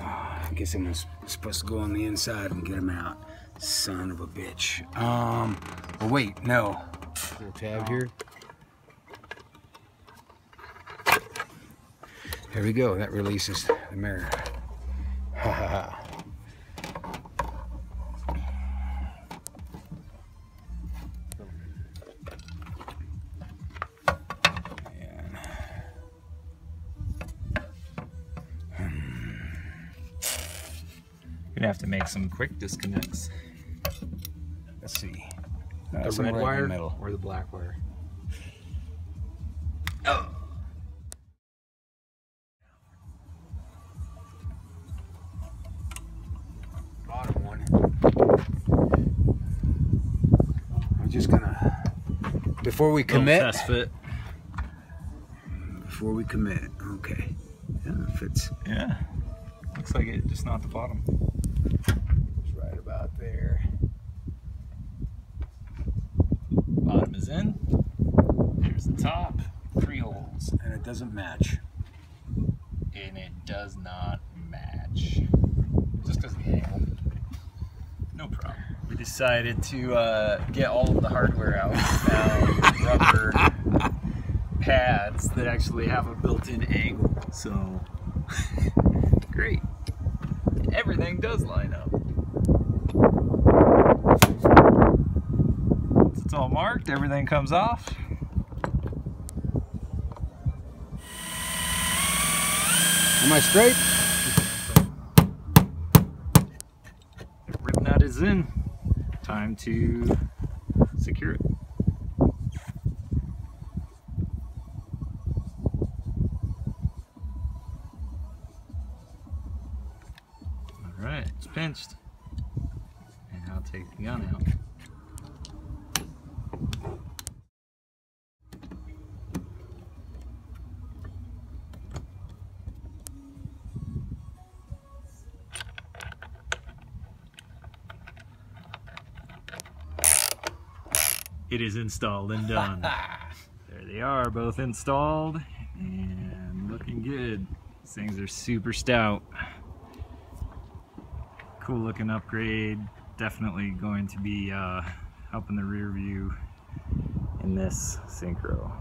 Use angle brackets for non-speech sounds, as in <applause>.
Oh, I guess I'm supposed to go on the inside and get him out. Son of a bitch. Um, but wait, no. tab here? There we go. That releases the mirror. Gonna have to make some quick disconnects. Let's see. The Uh, red somewhere right in the wire middle. or the black wire? Oh. Bottom one. I'm just gonna, before we commit, test fit. before we commit, okay. Yeah, if it's Yeah. Looks like it, just not the bottom. It's right about there. Bottom is in. Here's the top. Three holes. And it doesn't match. And it does not match. Just because of the angle. No problem. We decided to uh, get all of the hardware out. Found rubber <laughs> pads that actually have a built-in angle. So. <laughs> Everything does line up. Once it's all marked, everything comes off. Am I straight? The rivnut is in. Time to secure it. Pinched. And I'll take the gun out. It is installed and done. <laughs> there they are, both installed and looking good. These things are super stout. Cool looking upgrade. Definitely going to be uh, helping the rear view in this Syncro.